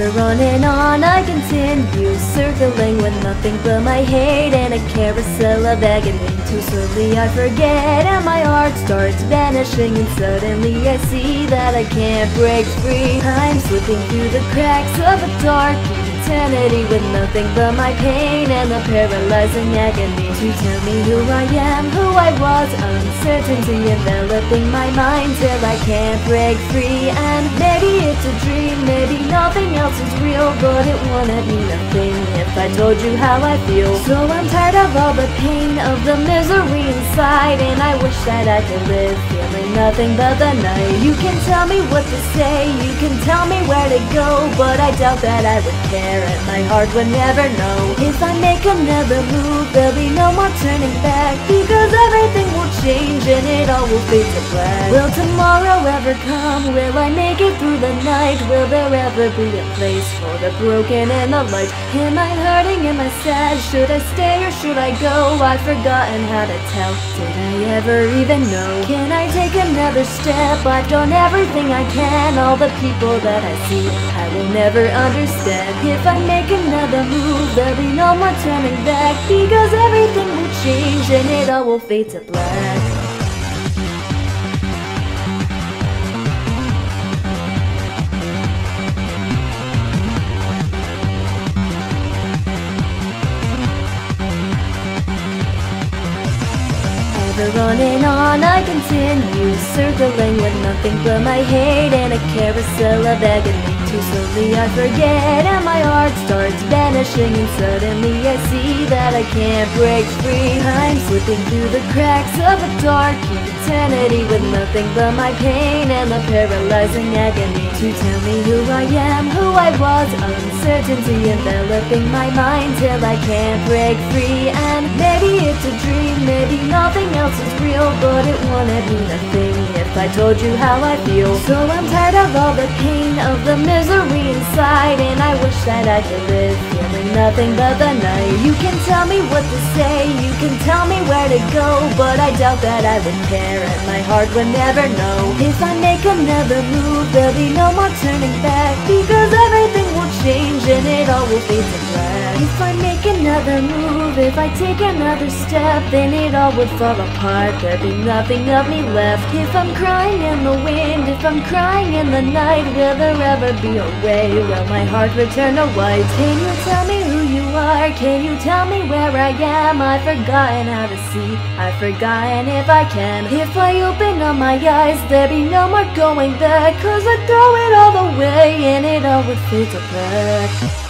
Ever on and on I continue Circling with nothing but my hate And a carousel of agony. Too slowly I forget And my heart starts vanishing And suddenly I see that I can't break free. I'm slipping through the cracks of a dark eternity With nothing but my pain And the paralyzing agony. To tell me who I am, who I was Uncertainty enveloping my mind Till I can't break free. And maybe it's a dream, maybe nothing else is real But it won't mean a thing if I told you how I feel. So I'm tired of all the pain, of the misery inside. And I wish that I could live feeling nothing but the night. You can tell me what to say, you can tell me where to go. But I doubt that I would care and my heart would never know. If I make another move, there'll be no more turning back. Because everything will and it all will fade to black Will tomorrow ever come? Will I make it through the night? Will there ever be a place for the broken and the light? Am I hurting? Am I sad? Should I stay or should I go? I've forgotten how to tell Did I ever even know? Can I take another step? I've done everything I can All the people that I see I will never understand If I make another move There'll be no more turning back Because everything will change And it all will fade to black Ever on and on I continue Circling with nothing but my hate And a carousel of agony. Too slowly I forget And my heart starts vanishing And suddenly I see that I can't break free. I'm slipping through the cracks of a dark With nothing but my pain And the paralyzing agony. To tell me who I am, who I was Uncertainty enveloping my mind Till I can't break free. And maybe it's a dream, maybe nothing else is real But it wouldn't be nothing if I told you how I feel. So I'm tired of all the pain, of the misery inside that I could live feeling nothing but the night. You can tell me what to say, you can tell me where to go But I doubt that I would care and my heart would never know. If I make another move, there'll be no more turning back If I make another move, if I take another step Then it all would fall apart, there'd be nothing of me left. If I'm crying in the wind, if I'm crying in the night Will there ever be a way, will my heart return to white? Can you tell me who you are, can you tell me where I am? I've forgotten how to see, I've forgotten if I can. If I open up my eyes, there'd be no more going back. Cause I throw it all away and it all would fade to black